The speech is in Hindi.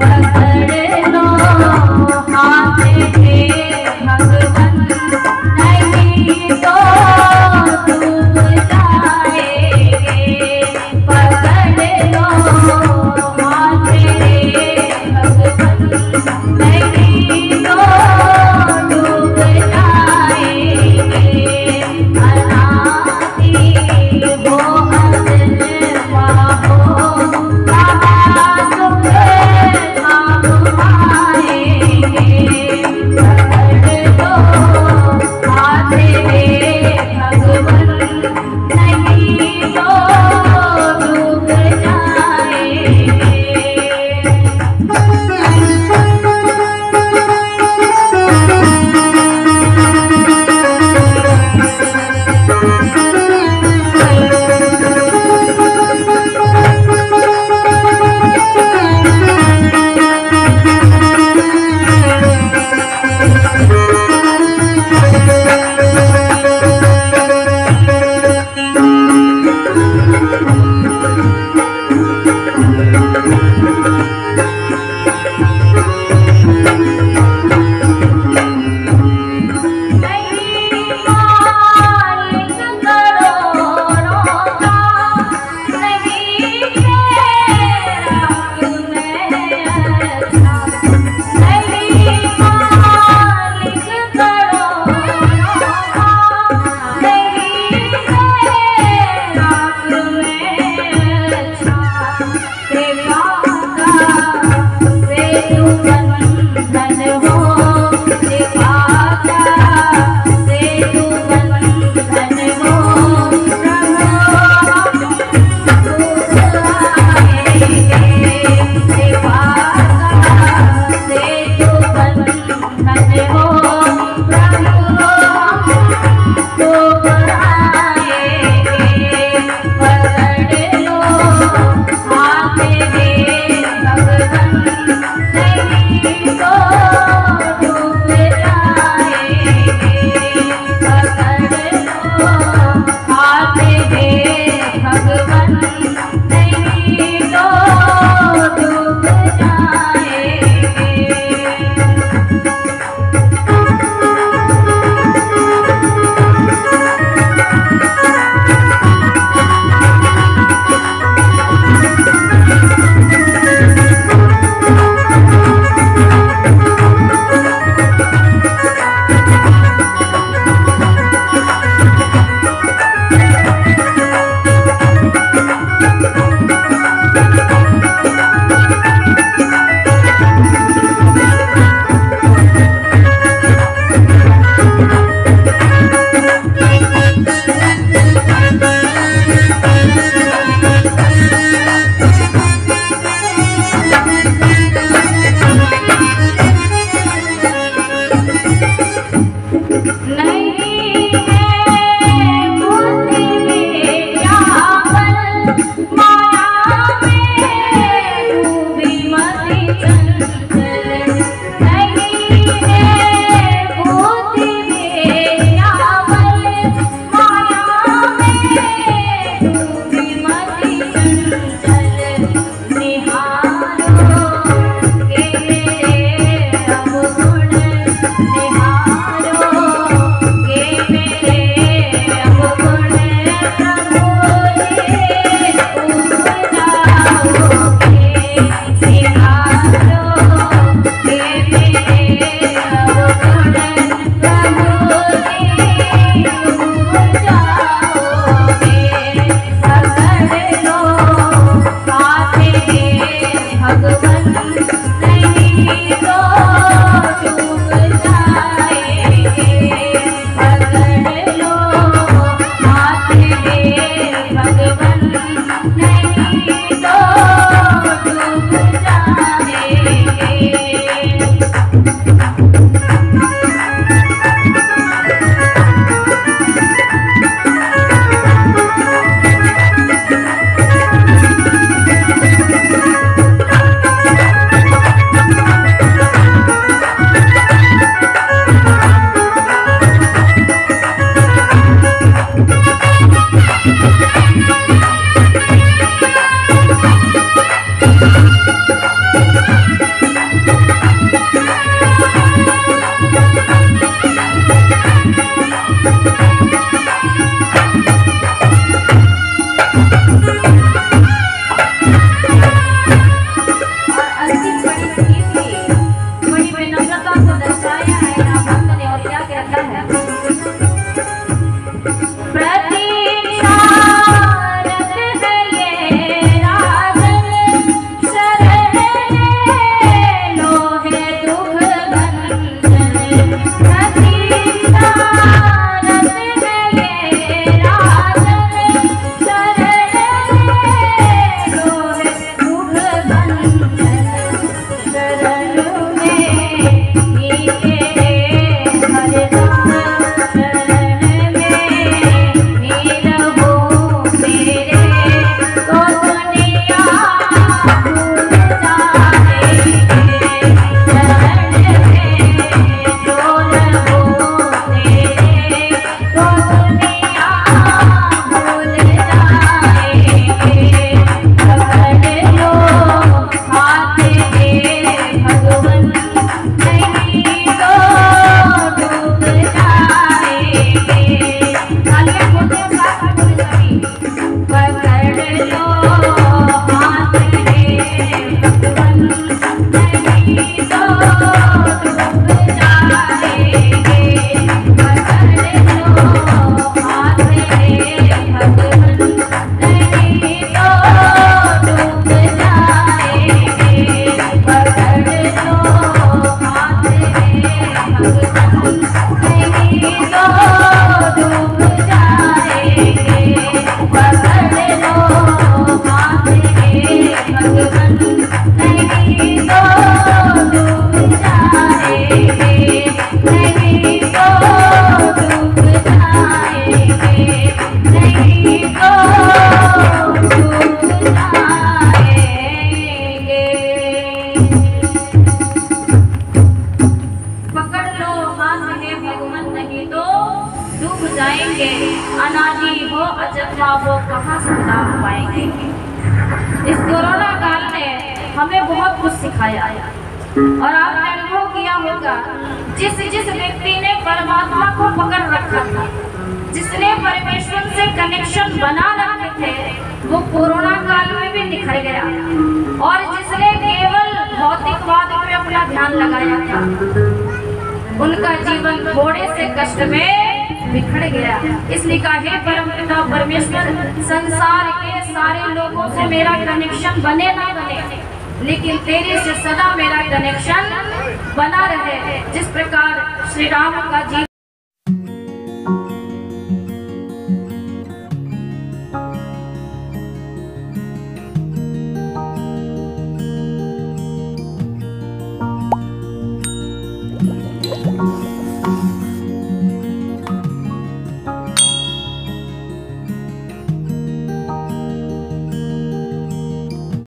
Oh know को अचंभा वो कहाँ से ना पाएँगे? इस कोरोना काल ने हमें बहुत कुछ सिखाया। और आपने अनुभव किया होगा, जिस जिस व्यक्ति ने परमात्मा को पकड़ रखा था, जिसने परमेश्वर से कनेक्शन बना रखे थे, वो कोरोना काल में भी निखर गया। और जिसने केवल भौतिकवाद में अपना ध्यान लगाया था, उनका जीवन थोड़े से कष्ट में बिखर गया। इसलिए कहा हे परम पिता परमेश्वर, संसार के सारे लोगों से मेरा कनेक्शन बने ना बने लेकिन तेरे से सदा मेरा कनेक्शन बना रहे, जिस प्रकार श्री राम का जीवन